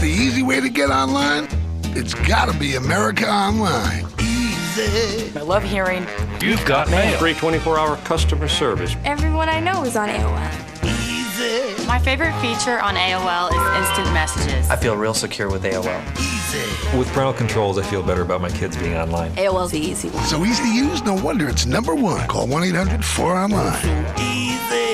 The easy way to get online? It's gotta be America Online. Easy. I love hearing You've got mail. Free 24-hour customer service. Everyone I know is on AOL. Easy. My favorite feature on AOL is instant messages. I feel real secure with AOL. Easy. With parental controls, I feel better about my kids being online. AOL's the easy one. So easy to use, no wonder it's number one. Call 1 800 4 Online. Easy.